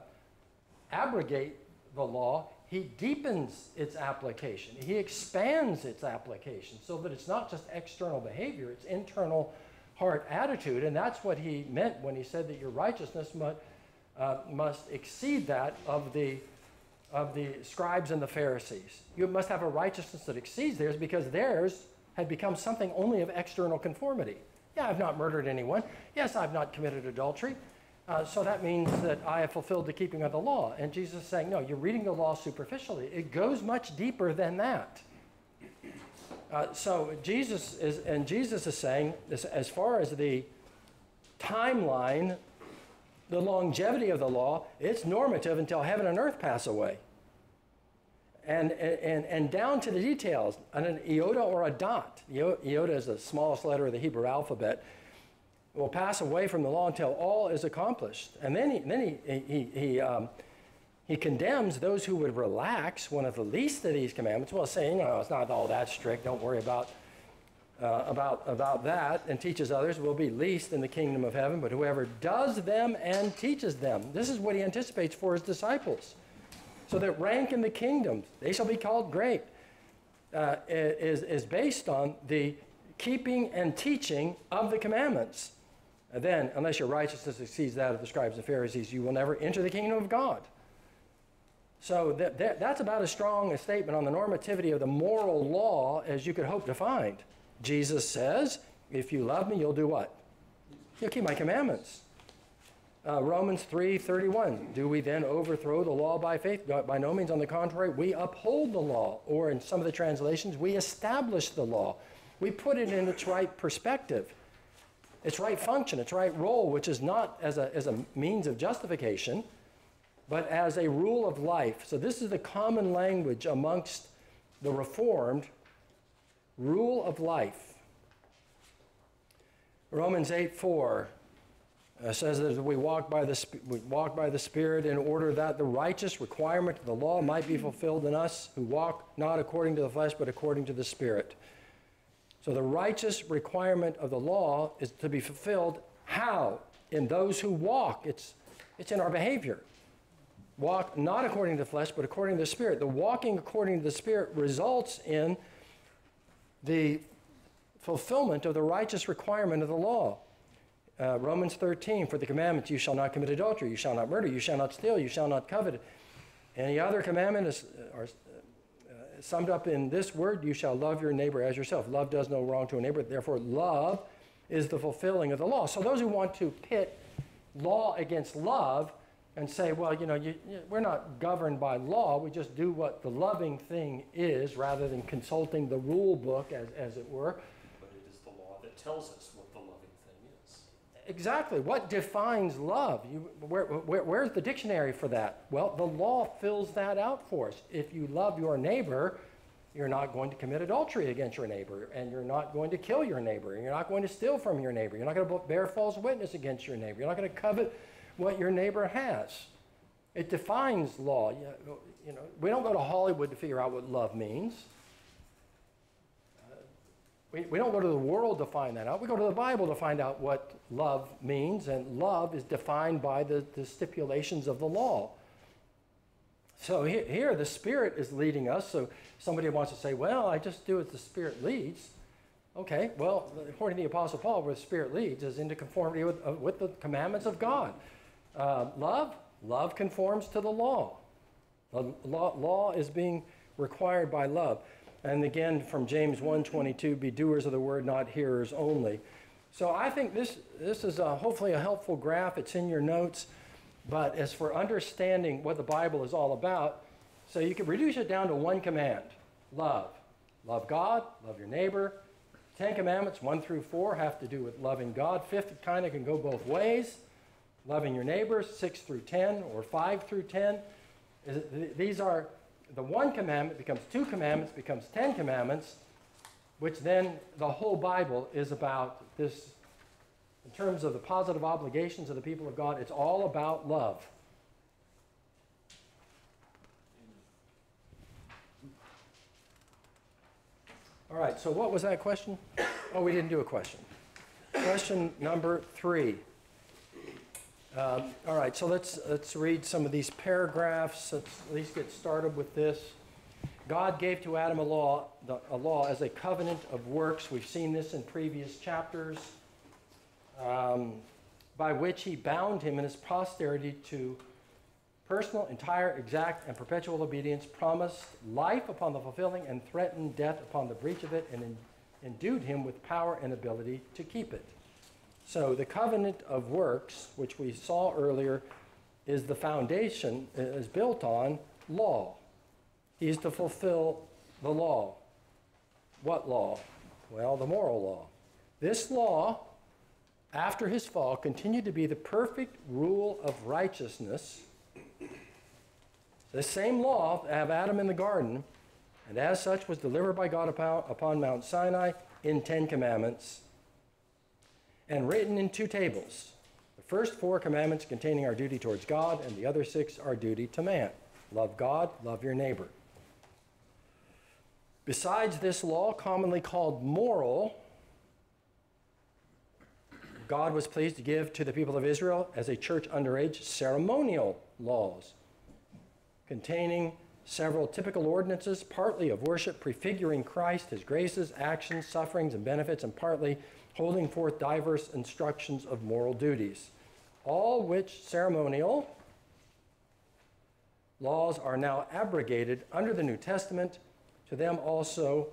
abrogate the law, he deepens its application. He expands its application so that it's not just external behavior, it's internal heart attitude. And that's what he meant when he said that your righteousness must, uh, must exceed that of the, of the scribes and the Pharisees. You must have a righteousness that exceeds theirs because theirs had become something only of external conformity. Yeah, I've not murdered anyone. Yes, I've not committed adultery. Uh, so that means that I have fulfilled the keeping of the law. And Jesus is saying, no, you're reading the law superficially. It goes much deeper than that. Uh, so Jesus is, and Jesus is saying, this, as far as the timeline, the longevity of the law, it's normative until heaven and earth pass away. And, and, and down to the details, an iota or a dot, iota is the smallest letter of the Hebrew alphabet, will pass away from the law until all is accomplished. And then he, then he, he, he, um, he condemns those who would relax one of the least of these commandments, while saying, know, it's not all that strict, don't worry about, uh, about, about that, and teaches others will be least in the kingdom of heaven, but whoever does them and teaches them. This is what he anticipates for his disciples. So that rank in the kingdom, they shall be called great, uh, is, is based on the keeping and teaching of the commandments. And then, unless your righteousness exceeds that of the scribes and Pharisees, you will never enter the kingdom of God. So that, that, that's about as strong a statement on the normativity of the moral law as you could hope to find. Jesus says, if you love me, you'll do what? You'll keep my commandments. Uh, Romans 3:31. Do we then overthrow the law by faith? By no means. On the contrary, we uphold the law, or in some of the translations, we establish the law. We put it in its right perspective, its right function, its right role, which is not as a, as a means of justification, but as a rule of life. So this is the common language amongst the Reformed rule of life. Romans 8 4 uh, says that we walk, by the, we walk by the Spirit in order that the righteous requirement of the law might be fulfilled in us who walk not according to the flesh but according to the Spirit. So the righteous requirement of the law is to be fulfilled how? In those who walk. It's, it's in our behavior walk not according to the flesh, but according to the Spirit. The walking according to the Spirit results in the fulfillment of the righteous requirement of the law. Uh, Romans 13, for the commandments, you shall not commit adultery, you shall not murder, you shall not steal, you shall not covet. Any other commandment is are, uh, summed up in this word, you shall love your neighbor as yourself. Love does no wrong to a neighbor, therefore, love is the fulfilling of the law. So, those who want to pit law against love and say, well, you know, you, you, we're not governed by law. We just do what the loving thing is rather than consulting the rule book, as, as it were. But it is the law that tells us what the loving thing is. Exactly. What defines love? You, where, where, where's the dictionary for that? Well, the law fills that out for us. If you love your neighbor, you're not going to commit adultery against your neighbor, and you're not going to kill your neighbor, and you're not going to steal from your neighbor, you're not going to bear false witness against your neighbor, you're not going to covet what your neighbor has. It defines law. You know, we don't go to Hollywood to figure out what love means. Uh, we, we don't go to the world to find that out. We go to the Bible to find out what love means, and love is defined by the, the stipulations of the law. So here, here, the Spirit is leading us. So somebody wants to say, well, I just do as the Spirit leads. Okay, well, according to the Apostle Paul, where the Spirit leads is into conformity with, uh, with the commandments of God. Uh, love, love conforms to the law. The law, law is being required by love. And again, from James 1:22, be doers of the word, not hearers only. So I think this, this is a, hopefully a helpful graph. It's in your notes. But as for understanding what the Bible is all about, so you can reduce it down to one command love. Love God, love your neighbor. Ten Commandments, one through four, have to do with loving God. Fifth kind of can go both ways loving your neighbors, 6 through 10, or 5 through 10. These are, the one commandment becomes two commandments, becomes 10 commandments, which then the whole Bible is about this, in terms of the positive obligations of the people of God, it's all about love. All right, so what was that question? Oh, we didn't do a question. Question number three. Um, all right, so let's, let's read some of these paragraphs. Let's at least get started with this. God gave to Adam a law, the, a law as a covenant of works. We've seen this in previous chapters, um, by which he bound him and his posterity to personal, entire, exact, and perpetual obedience, promised life upon the fulfilling, and threatened death upon the breach of it, and en- endued him with power and ability to keep it. So the covenant of works, which we saw earlier, is the foundation, is built on law. He is to fulfill the law. What law? Well, the moral law. This law after his fall, continued to be the perfect rule of righteousness. The same law of Adam in the garden, and as such was delivered by God upon Mount Sinai in Ten Commandments and written in two tables. The first four commandments containing our duty towards God, and the other six our duty to man. Love God, love your neighbor. Besides this law, commonly called moral, God was pleased to give to the people of Israel as a church underage ceremonial laws containing several typical ordinances, partly of worship, prefiguring Christ, his graces, actions, sufferings, and benefits, and partly holding forth diverse instructions of moral duties. All which ceremonial laws are now abrogated under the New Testament. To them also,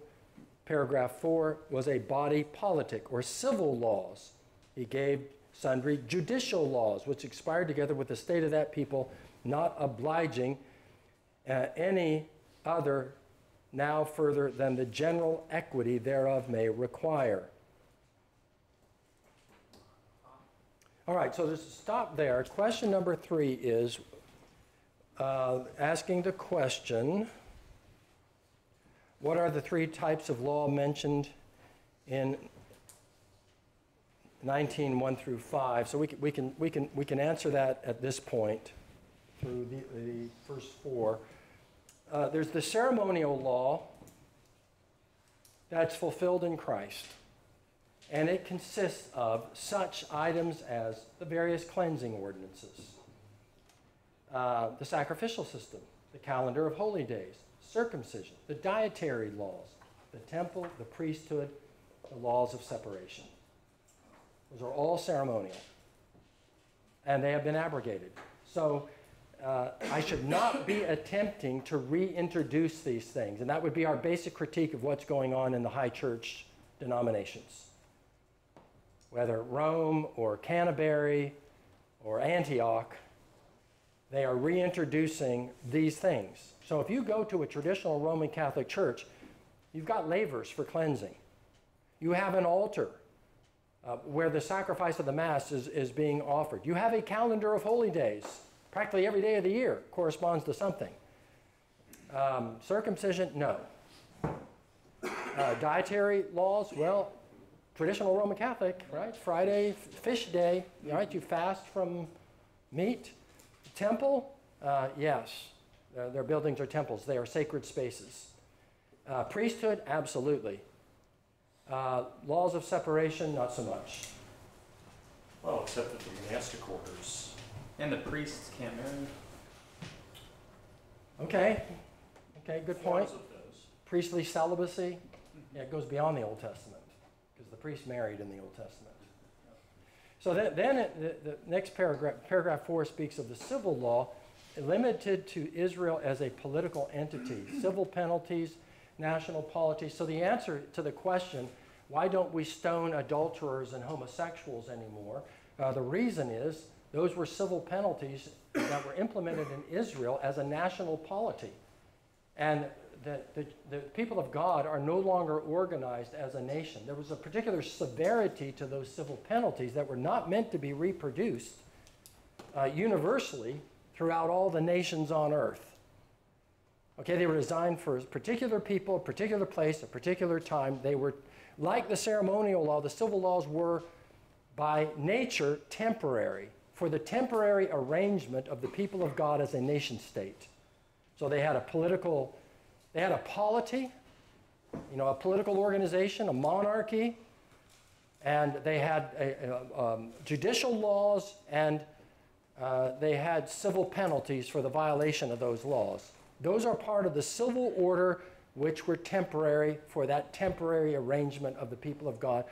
paragraph 4 was a body politic or civil laws. He gave sundry judicial laws, which expired together with the state of that people, not obliging uh, any other now further than the general equity thereof may require. All right, so just stop there. Question number three is uh, asking the question what are the three types of law mentioned in 19, 1 through 5? So we can, we can, we can, we can answer that at this point through the, the first four. Uh, there's the ceremonial law that's fulfilled in Christ. And it consists of such items as the various cleansing ordinances, uh, the sacrificial system, the calendar of holy days, circumcision, the dietary laws, the temple, the priesthood, the laws of separation. Those are all ceremonial. And they have been abrogated. So uh, I should not be attempting to reintroduce these things. And that would be our basic critique of what's going on in the high church denominations. Whether Rome or Canterbury or Antioch, they are reintroducing these things. So if you go to a traditional Roman Catholic church, you've got lavers for cleansing. You have an altar uh, where the sacrifice of the Mass is, is being offered. You have a calendar of holy days Practically every day of the year corresponds to something. Um, circumcision, no. Uh, dietary laws, well, traditional Roman Catholic, right? Friday, fish day, right? You fast from meat. Temple, uh, yes. Uh, their buildings are temples, they are sacred spaces. Uh, priesthood, absolutely. Uh, laws of separation, not so much. Well, except that the monastic orders And the priests can't marry. Okay, okay, good point. of those. Priestly celibacy, yeah, it goes beyond the Old Testament, because the priest married in the Old Testament. So then, then it, the, the next paragraph, paragraph four speaks of the civil law limited to Israel as a political entity, civil penalties, national polity. So the answer to the question, why don't we stone adulterers and homosexuals anymore? Uh, the reason is those were civil penalties that were implemented in Israel as a national polity. And the, the, the, people of God are no longer organized as a nation. There was a particular severity to those civil penalties that were not meant to be reproduced uh, universally throughout all the nations on earth. Okay, they were designed for a particular people, a particular place, a particular time. They were, like the ceremonial law, the civil laws were by nature temporary for the temporary arrangement of the people of God as a nation state. So they had a political, they had a polity, you know, a political organization, a monarchy, and they had a, a, um, judicial laws, and uh, they had civil penalties for the violation of those laws. Those are part of the civil order which were temporary for that temporary arrangement of the people of God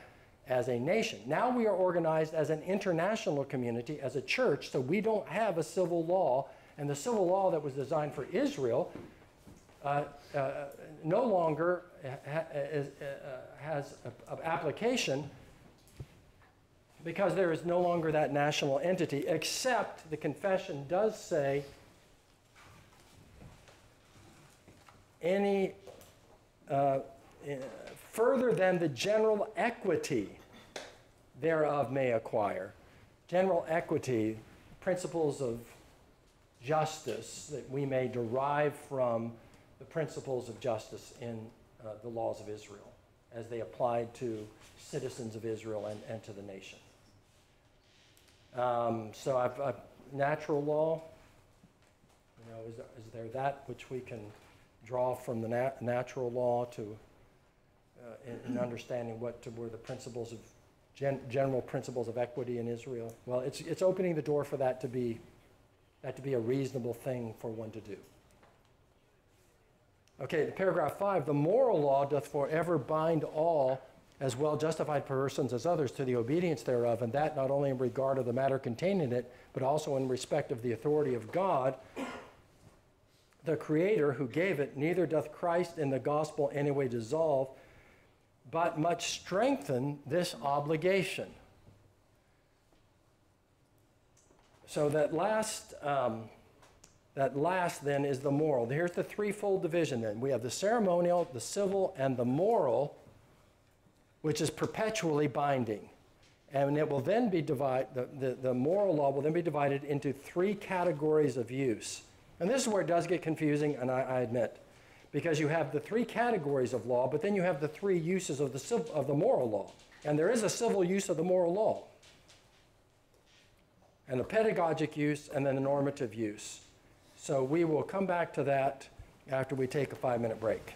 as a nation. Now we are organized as an international community, as a church, so we don't have a civil law. And the civil law that was designed for Israel uh, uh, no longer ha is, uh, has application because there is no longer that national entity, except the confession does say any uh, further than the general equity thereof may acquire. General equity, principles of justice that we may derive from the principles of justice in uh, the laws of Israel as they applied to citizens of Israel and, and to the nation. Um, so I've, I've, natural law, you know, is there, is there that which we can draw from the nat- natural law to, uh, in, in understanding what to, were the principles of, gen- general principles of equity in Israel? Well, it's, it's opening the door for that to be, that to be a reasonable thing for one to do. Okay, paragraph five, the moral law doth forever bind all as well justified persons as others to the obedience thereof, and that not only in regard of the matter contained in it, but also in respect of the authority of God, the Creator who gave it, neither doth Christ in the gospel any way dissolve, but much strengthen this obligation. So that last, um, that last then is the moral. Here's the threefold division then. We have the ceremonial, the civil, and the moral, which is perpetually binding. And it will then be divided, the, the, the moral law will then be divided into three categories of use. And this is where it does get confusing, and I, I admit, because you have the three categories of law, but then you have the three uses of the, of the moral law. And there is a civil use of the moral law, and a pedagogic use, and then a normative use. So we will come back to that after we take a five minute break.